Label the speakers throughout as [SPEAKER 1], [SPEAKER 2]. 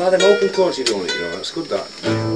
[SPEAKER 1] tornate proprio con corsi, ascoltate.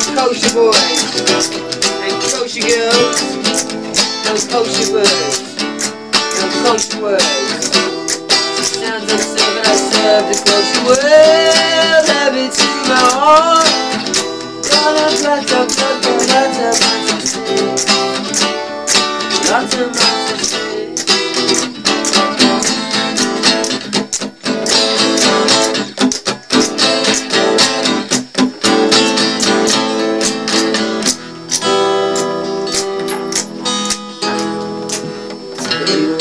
[SPEAKER 1] Like kosher boys, and kosher girls, and kosher birds, and kosher words. Sounds like something I serve the kosher world, have it to my heart. Lots of, lots of, lots of, lots of, lots of, partido.